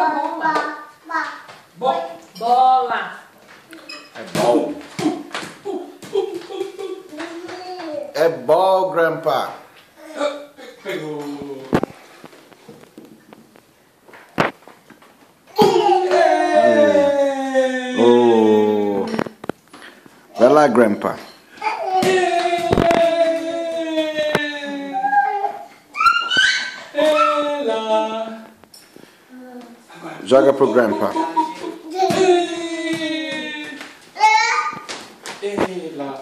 Joga bola. Bom. Bola. É ball. É ball, grandpa. Pegou. Oh. Vai lá, grandpa. Joga pro grandpa. Ela.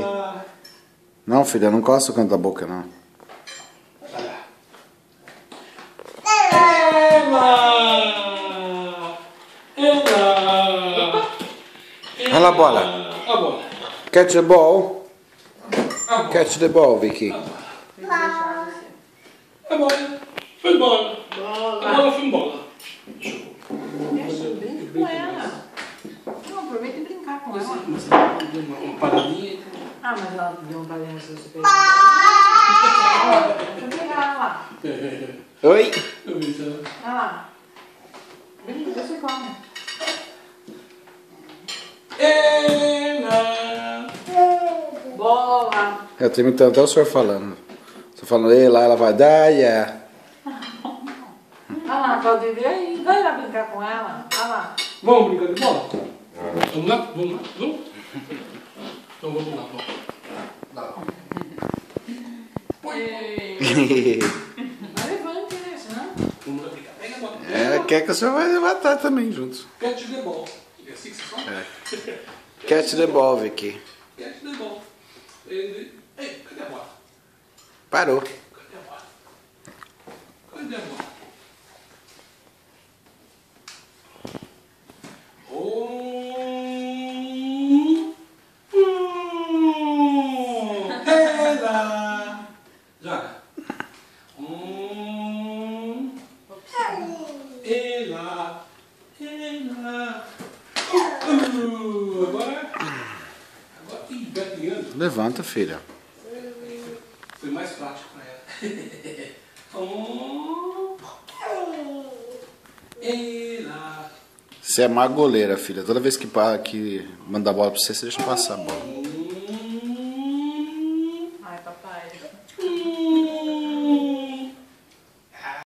Da. Não, filha, não coça o canto da boca, não. Ela. Ela. Olha a bola. A bola. Catch the ball. Bola. Catch the ball, Vicky. Você. A bola. Foi bola. A Bola. bola foi bola. Deixa, brinca com ela. Não, aproveita e brincar com ela. Você deu uma, paradinha Ah, mas ela deu um palhinho no seu super. Deixa eu pegar ela lá. Oi. Olha lá. Brinca, você come. Bola. Eu tô imitando até o senhor falando. Tô falando, ei lá, ela vai dar, yeah. Olha lá, aí. Vai lá brincar com ela. Olha lá. Vamos brincar de bola? Vamos lá? Vamos lá? Vamos? Então vamos lá, vamos. Mas levante, né? Senão. Vamos lá brincar. Pega a bola. Ela quer que o senhor vai levantar também juntos. Catch the ball. É Vicky. Catch the ball. Ele... Ei, cadê a bola? Parou. Cadê a bola? Cadê a bola? Oh, oh, ela. Joga. Ela. Ela. Uh, agora. Agora. Gatinhando. Levanta, filha. Foi mais prático pra ela. um, ela. Você é má goleira, filha. Toda vez que, que manda a bola pra você, você deixa passar a bola.